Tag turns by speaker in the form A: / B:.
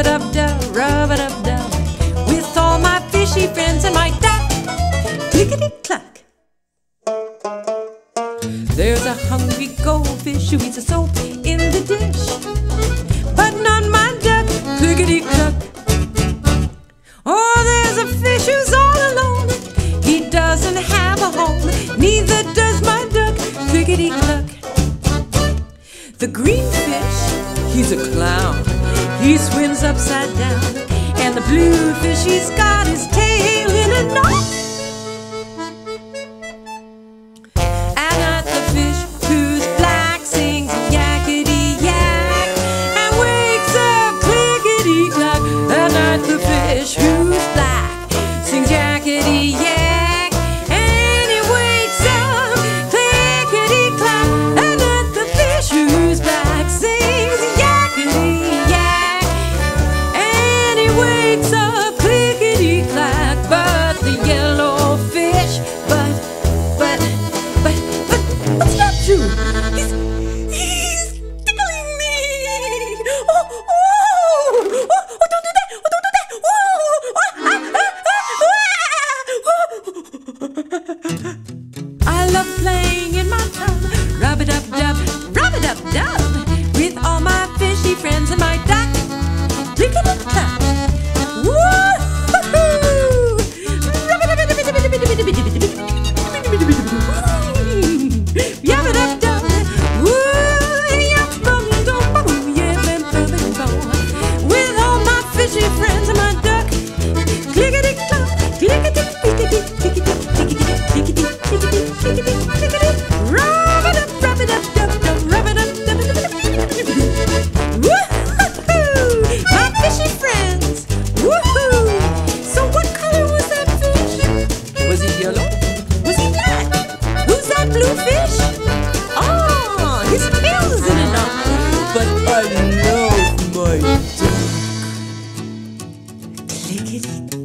A: a dub dub, rub a dub dub, with all my fishy friends and my duck. Clickety cluck. There's a hungry goldfish who eats a soap in the dish, but not my duck. Clickety cluck. Oh, there's a fish who's all alone. He doesn't have a home, neither does my duck. Clickety cluck. The green fish, he's a clown. He swims upside down. And the blue fish, he's got his tail I love playing in my tub, Was he? Who's that blue fish? Oh, his. But I love my. Clickety